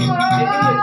Đến cái người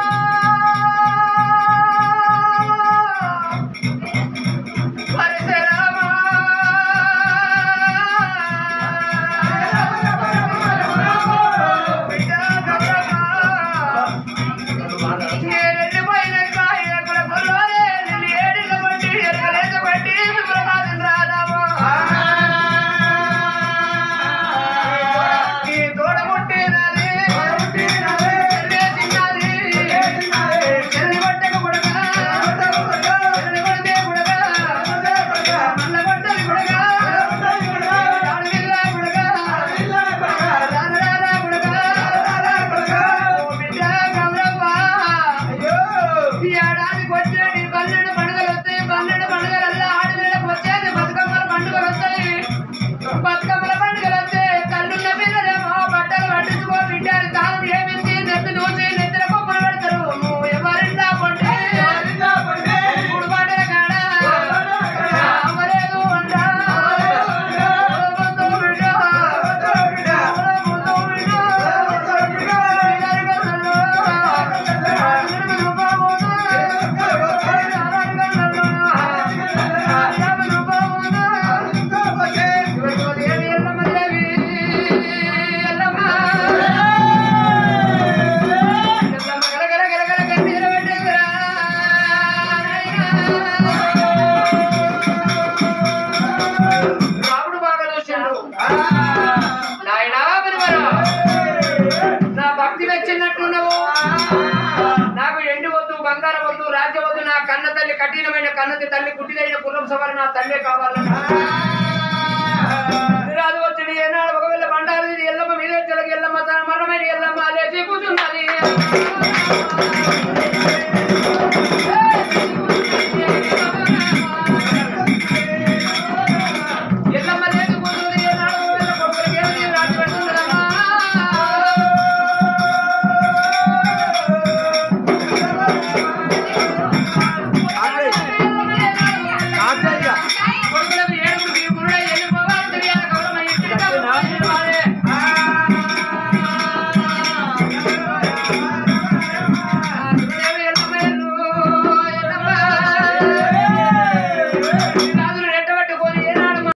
బాగా నాయనా నా భక్తి మెచ్చినట్టున్నావు నాకు ఎండు వద్దు బంగారం వద్దు రాజ్యం వద్దు నా కన్న తల్లి కఠినమైన కన్నతి తల్లి గుడ్డిదైన కుర్రం సవారి నా తల్లే కావాలన్నా రాజు వచ్చి ఏనాడు ఒకవేళ బండారు ఎల్లమ్మ మీదే చెలగి ఎల్లమ్మ తన మరణమైన ఎల్లమ్మ లేచి కూర్చున్నది.